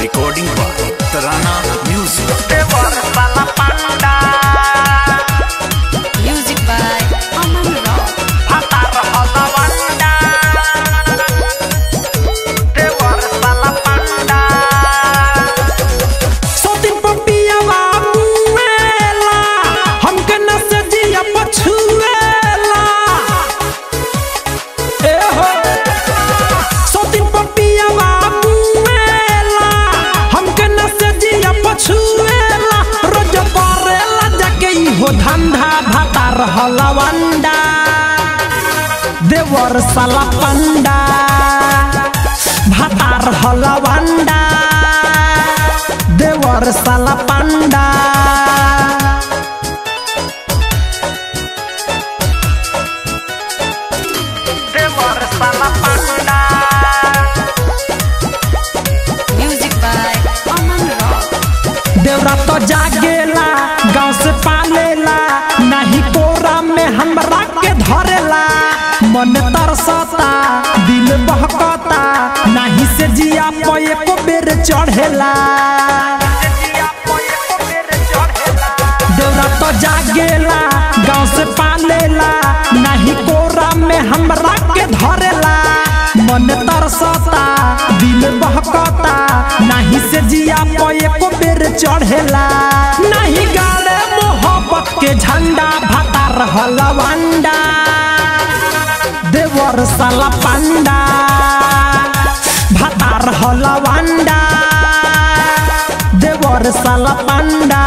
Recording पर तराना music हलवंडा देवर साला पंडा भातार हलवंडा देवर साला मन तरसता दिल बहकता, नहीं से जिया पे को बेर चढ़ेला। देवरा तो जागेला, गाँव से पालेला, नहीं कोरा में हमरा के धरेला। मन तरसता दिल बहकता, नहीं से जिया पे को बेर चढ़ेला। नहीं गाड़े मोहब्बत के झंडा भातार हलवंडा देवर साला पंडा भातार हलवंडा देवर साला पंडा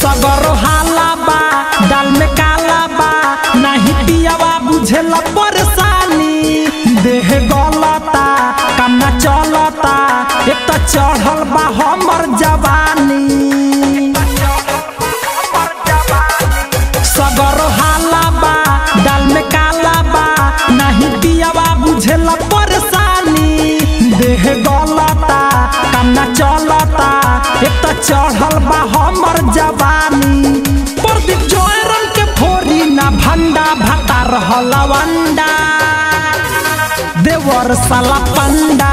सगरो हाला बा दाल में काला बा नहीं पियावा बुझेला परेशानी चढ़ल बा हमर जवानी। सगरो हाला बा दाल में काला बा, नहीं पियावा बुझेला परेशानी। देह गलता काम न चलता, एक तो चढ़ल बा हमर जवानी। प्रदीप जयरन के फोरी ना भंडा भातार हलवंडा देवर साला पंडा।